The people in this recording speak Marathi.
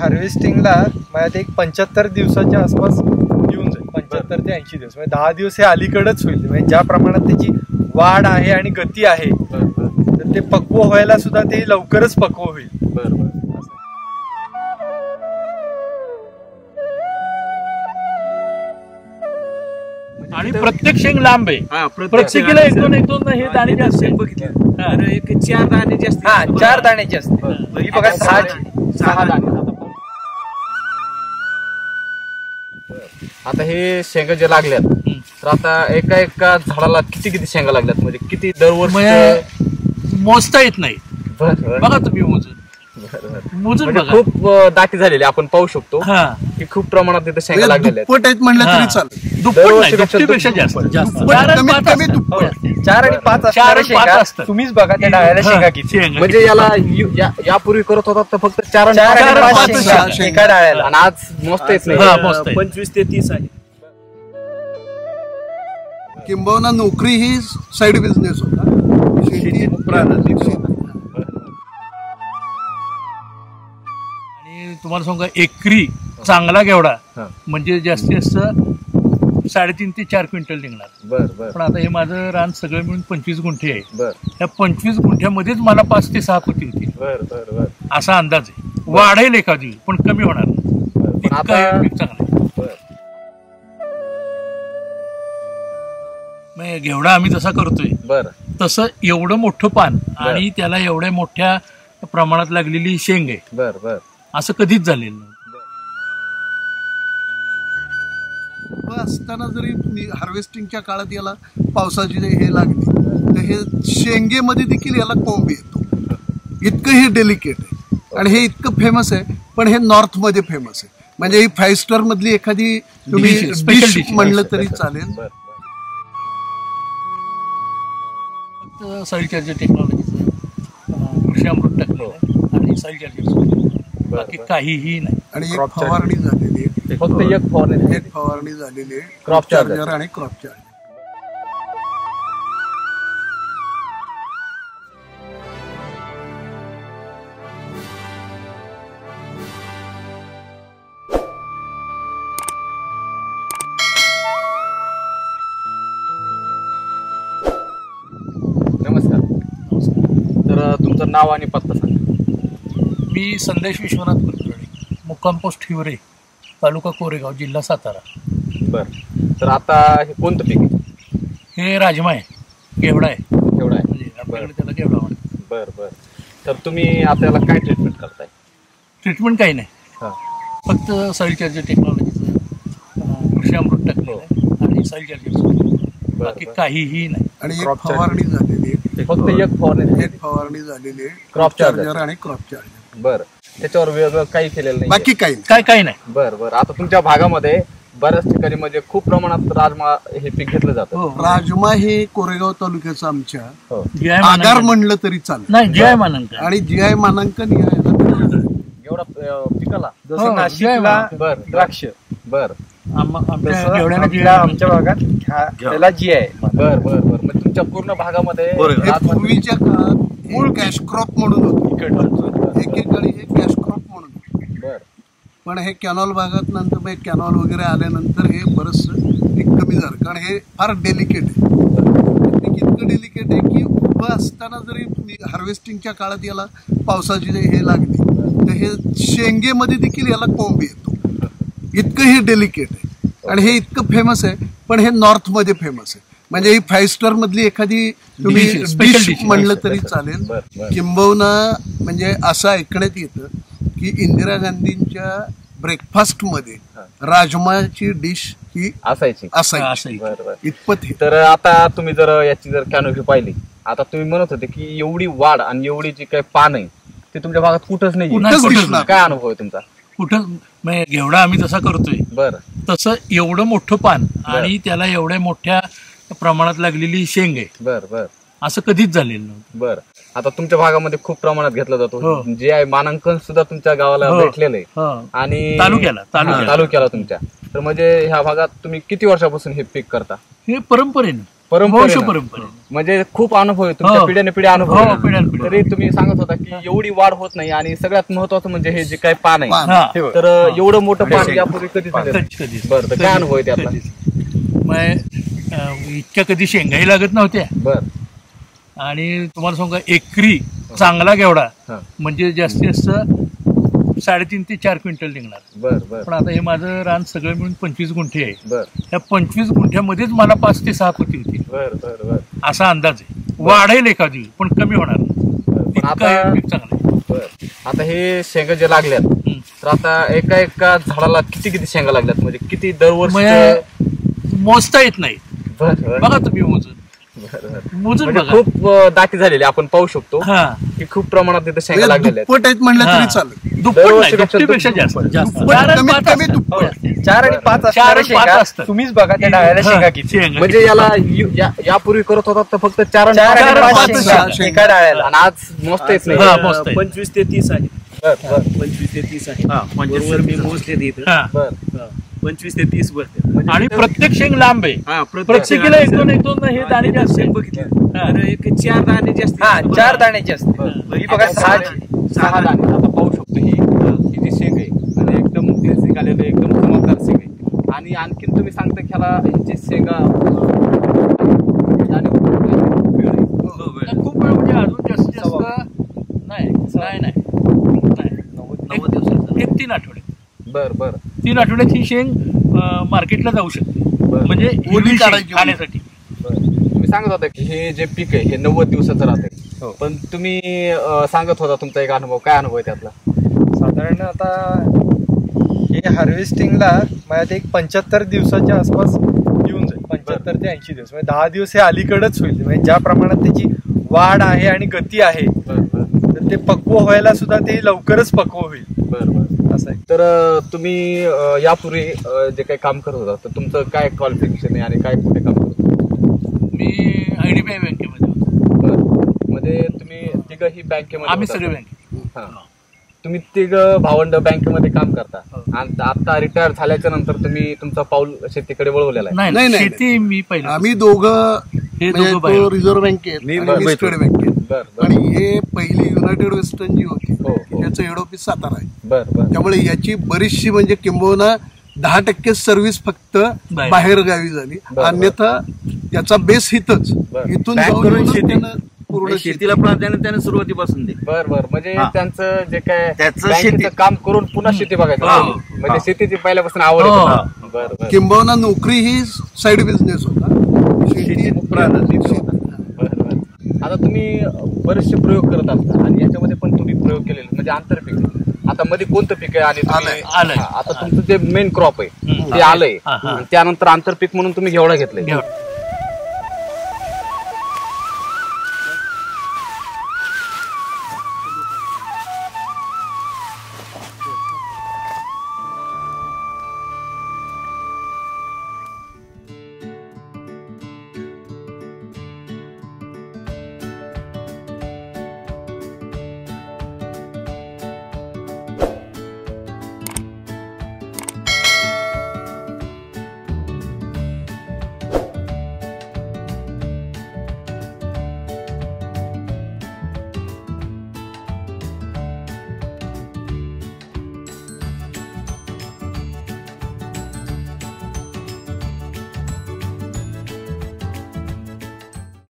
हार्वेस्टिंगला माझ्यात एक पंच्याहत्तर दिवसाच्या आसपास येऊन जाईल. पंच्याहत्तर ते ऐंशी दिवस. म्हणजे दहा दिवस हे अलीकडच होईल. म्हणजे ज्या प्रमाणात त्याची वाढ आहे आणि गती आहे बर बर. तर ते पक्व व्हायला सुद्धा ते लवकरच पक्व होईल. बर बर. आणि प्रत्येक शेंग लांब आहे. प्रत्येकीला एक दोन एक दोन हे दाणे जास्त आहेत. बघितले. हा. एक चार दाणे जास्त हा चार दाण्याची असते बघा सहा सहा दाणे. आता हे शेंगा जे लागल्यात. तर आता एका एका झाडाला किती किती शेंगा लागल्यात म्हणजे किती दरवर्षी म्हणजे मोजता येत नाही बघा तुम्ही मोजून. मोजून म्हणजे बघा खूप अं, दाटी झालेली आपण पाहू शकतो हा की खूप प्रमाणात तिथे शेंगा लागलेल्या आहेत दुप्पट आहेत म्हणलं हा. तरी चालेल दुप्पट नाही दरवर्षीपेक्षा दुपटीपेक्षा जास्त दुप्पट. जास्त दुप्पट, चार आणि कमीत पाच कमी असतात. दुप्पट. चार आणि पाच चार असणाऱ्या आणि पाच शेंगा असतात. तुम्हीच बघा त्या डाळ्याला हा, शेंगा किती शेंगा म्हणजे किती. याला यु- या- यापूर्वी करत होता तर फक्त चार आणि चार पाच आणि चार पाच पाच शेंगा शेंगा. एका डाळ्याला आणि आज मोजता येत नाही हा, मस्त आहे. पंचवीस ते तीस आहे किंबहुना नोकरी ही साईड बिझनेस होता शेती प्राधान्य तुम्हाला सांगू एकरी चांगला घेवडा. म्हणजे जास्तीत जास्त साडेतीन ते चार क्विंटल निघणार. बर बर. पण आता हे माझं रान सगळं मिळून पंचवीस गुंठे आहे. बर. त्या पंचवीस गुंठ्यामध्येच मला पाच ते सहा पोती होती बर बर बर. असा अंदाज आहे. वाढेल एखादी पण कमी होणार नाही. घेवडा आम्ही जसा करतोय बर. तसं एवढं मोठं पान आणि त्याला एवढ्या मोठ्या प्रमाणात लागलेली शेंग आहे. बर बर. असं कधीच झालेलं नाही असताना जरी हार्वेस्टिंगच्या काळात याला पावसाची जे हे लागली तर हे शेंगेमध्ये देखील याला कोंब येतो. इतकं हे डेलिकेट आहे. आणि हे इतकं फेमस आहे पण हे नॉर्थमध्ये फेमस आहे. म्हणजे ही फाईव्ह स्टार मधली एखादी तुम्ही डिश. म्हणलं तरी चालेल. फक्त सॉईल चार्जर टेक्नॉलॉजीचं कृषी अमृत आणि सॉईल चार्जर बाकी काहीही नाही. आणि एक. फवारणी झालेली आहे. फक्त एक फवारणी एक फवारणी झालेली आहे. Charger. चार्जर आणि क्रॉप चार्जर नमस्कार. तर तुमचं नाव आणि पत्ता सांगा. मी संदेश विश्वनाथ कुलकर्णी मुक्काम पोस्ट हिवरे तालुका कोरेगाव जिल्हा सातारा. बर. तर आता हे कोणतं पीक आहे? हे राजमा आहे घेवडा आहे. एवढं आहे. म्हणजे आपल्याकडे त्याला घेवडा म्हणतात. बर बर. तर तुम्ही आता याला काय ट्रीटमेंट करताय? ट्रीटमेंट काही नाही. हा. फक्त सॉईल चार्जर टेक्नॉलॉजीचं कृषी अमृत टाकलेलं आहे आणि सॉईल चार्जर बाकी. काहीही नाही. आणि एक Crop charger. फवारणी झालेली आहे. फक्त एक फवारणी एक फवारणी झालेली आहे. Crop crop charger. चार्जर आणि क्रॉप चार्जर बर. त्याच्यावर वेगळं काही केलेलं नाही बाकी काही नाही. काय काही नाही. बर बर. आता तुमच्या भागामध्ये बऱ्याच ठिकाणी म्हणजे खूप प्रमाणात राजमा हे पीक घेतलं जातं. हो राजमा हे कोरेगाव तालुक्याचं आमच्या. हो. जी आय आगार मानांकन. म्हणलं तरी चालेल. नाही जी आय मानांकन. आणि जी आय मानांकन. एवढा अं, पिकाला? हो, जसं नाशिकला बर द्राक्ष. बर. आम- आमच्या तसं जी आय आमच्या भागात ह्या- त्याला जी आहे बर बर बर. मग तुमच्या पूर्ण भागामध्ये हे राजमा- पूर्वीच्या काळात मूळ कॅश क्रॉप म्हणून होतं. एकेकाळी हे कॅश क्रॉप म्हणून. बर. पण हे कॅनॉल भागात नंतर मग कॅनॉल वगैरे आल्यानंतर हे बरंच पीक कमी झालं. कारण हे फार डेलिकेट आहे. पीक इतकं डेलिकेट आहे की उभं असताना जरी हार्वेस्टिंगच्या काळात याला पावसाची हे लागली तर हे शेंगेमध्ये देखील याला कोंब येतो. इतकं हे डेलिकेट आहे. आणि हे इतकं फेमस आहे पण हे नॉर्थमध्ये फेमस आहे. म्हणजे ही फाईव्ह स्टार मधली एखादी तुम्ही डिश. म्हणलं तरी. चालेल. किंबहुना म्हणजे असं ऐकण्यात येतं की इंदिरा गांधींच्या ब्रेकफास्टमध्ये. राजमाची डिश ही असायची. असायची. इतपत हे. तर आता तुम्ही जर याची जर कॅनोपी पाहिली आता तुम्ही म्हणत होते की एवढी वाढ आणि एवढी जी काही पान आहे ते तुमच्या भागात कुठंच नाही. काय अनुभव आहे तुमचा? कुठं? म्हणजे घेवडा आम्ही जसा करतोय. बर. तसं एवढं मोठं पान आणि त्याला एवढ्या मोठ्या प्रमाणात लागलेली शेंग आहे बर बर असं कधीच झालेलं नव्हतं बर आता तुमच्या भागामध्ये खूप प्रमाणात घेतला जातो हो. जे आहे मानांकन सुद्धा तुमच्या गावाला हो. भेटलेलं आहे हं. आणि तालुक्याला, तालुक्याला. हा, तालुक्याला तुमच्या तर म्हणजे ह्या भागात तुम्ही किती वर्षापासून हे पीक करता हे परंपरेनं परंपरेनं. वंश परंपरे म्हणजे खूप अनुभव आहे तुमच्या हो. पिढ्याने पिढ्या अनुभव हो, आहे. तरी तुम्ही सांगत होता की एवढी वाढ होत नाही आणि सगळ्यात महत्वाचं म्हणजे हे जे काही पान आहे. हा हे बघ. तर एवढं मोठं पान यापूर्वी कधी झालं कधीच कधीच बरं तर काय अनुभव आहे त्यातला कधीच. मग अं, इतक्या कधी शेंगाही लागत नव्हत्या. बर. आणि तुम्हाला सांगू एकरी चांगला घेवडा हा. म्हणजे जास्तीत जास्त साडेतीन ते चार क्विंटल निघणार. बर बर. पण आता हे माझं रान सगळं मिळून पंचवीस गुंठे आहे. बर. त्या पंचवीस गुंठ्यामध्येच मला पाच ते सहा पोती होती. बर बर बर. असा अंदाज आहे. वाढेल एखादी पण कमी होणार नाही. बर. पण इतकं आता हे पीक चांगलं आहे. बर. आता हे शेंगा जे लागल्यात हम्म. तर आता एका एका झाडाला किती किती शेंगा लागल्यात? म्हणजे किती दरवर्षी म्हणजे मोजता येत नाही बर बघा तुम्ही मोजून बर. मोजून म्हणजे बघा खूप अं, दाटी झालेली आपण पाहू शकतो हा की खूप प्रमाणात तिथे शेंगा म्हणजे लागलेल्या आहेत दुप्पट आहेत म्हणलं हा. तरी चालेल दुप्पट नाही दरवर्षीपेक्षा दुपटीपेक्षा दुप्पट. जास्त दुप्पट, चार आणि कमीत पाच कमी असतात. दुप्पट. चार आणि पाच चार असणाऱ्या आणि पाच शेंगा असतात. तुम्हीच बघा त्या डाळ्याला हा, शेंगा किती शेंगा म्हणजे किती. याला यु- या- यापूर्वी करत होता तर फक्त चार आणि चार पाच आणि चार पाच पाच शेंगा शेंगा. एका डाळ्याला आणि आज मोजता येत नाही हा, मस्त. पंचवीस ते तीस आहे बर बर पंचवीस ते तीस आहे हा, पंचवीस ते बरोबर मी तीस. मोजले इथं हा. बर हा, पंचवीस ते तीस भरते म्हणजे आणि प्रत्येक शेंग लांब आहे. हा प्रत्येकीला एक दोन एक दोन हे दाणे जास्त. बघितले. हा. एक चार दाणे जास्त हा चार दाण्याची असते. ही बघा सहा सहा दाणे. आता पाहू शकतो ही ही जी शेंग आहे. आणि एकदम बेसिक आलेलं आहे, एकदम चमकदार शेंग आहे. आणि आणखीन तुम्ही सांगता की ह्याला ह्याची शेंगा आहे. नाही, खूप वेळ म्हणजे अजून जास्तीत जास्त नाही नाही नाही. तीन आठवडे. बर बर. तीन आठवड्यात ही शेंग मार्केटला जाऊ शकते. म्हणजे ओली काढायची. खाण्यासाठी. बर. तुम्ही सांगत होता की हे जे पीक आहे हे नव्वद दिवसाचं राहते. हो. पण तुम्ही सांगत होता तुमचा एक अनुभव काय अनुभव आहे त्यातला? साधारण आता हे हार्वेस्टिंगला माझ्यात एक पंच्याहत्तर दिवसाच्या आसपास येऊन जाईल. पंच्याहत्तर ते ऐंशी दिवस. म्हणजे दहा दिवस हे अलीकडच होईल. म्हणजे ज्या प्रमाणात त्याची वाढ आहे आणि गती आहे ते पक्व व्हायला सुद्धा ते लवकरच पक्व होईल. असं आहे. तर अं, तुम्ही अं, यापूर्वी अं, जे काही काम करत होता तर तुमचं काय क्वालिफिकेशन आहे आणि काय कुठे काम करत होता? मी आय डी बी आय बँकेमध्ये होतो. बरं. म्हणजे तुम्ही तिघ ही बँकेमध्ये आम्ही होता. सगळे बँकेत. हा. तुम्ही तिघ भावंड बँकेमध्ये काम करता. हो. आणि आता रिटायर झाल्याच्यानंतर तुम्ही तुमचा पाऊल शेतीकडे वळवलेला आहे. नाही नाही, शेती मी पहिलं आम्ही दोघं हे म्हणजे दोघं बाहेर. रिझर्व्ह बँकेत मी आणि मुंबईत स्टेट बँकेत आणि हे पहिली युनायटेड वेस्टर्न जी होती हो, हो. त्याचं हेड ऑफिस सातारा आहे बर बर त्यामुळे याची बरीचशी म्हणजे किंबहुना दहा टक्के सर्व्हिस फक्त बाहेर. बाहेर गावी झाली. अन्यथा त्याचा बेस इथंच बरं. इथून पूर्ण शेतीला प्राधान्य त्याने सुरुवातीपासून दे बर बर म्हणजे. त्यांचं जे काय त्याचं. काम करून पुन्हा शेती बघायचं हा. म्हणजे शेतीची पहिल्यापासून आवड. आहे बर बर किंबहुना नोकरी ही साईड बिझनेस होता शेती आता तुम्ही बरेचसे प्रयोग करत असता आणि याच्यामध्ये पण तुम्ही प्रयोग केलेले म्हणजे आंतरपीक आता मध्ये कोणतं पीक आहे आणि तुम्ही- आलंय. आलंय. हा, आता तुमचं जे मेन क्रॉप आहे. ते आलंय. आणि त्यानंतर आंतरपीक म्हणून तुम्ही घेवडा घेतलाय घेवडा.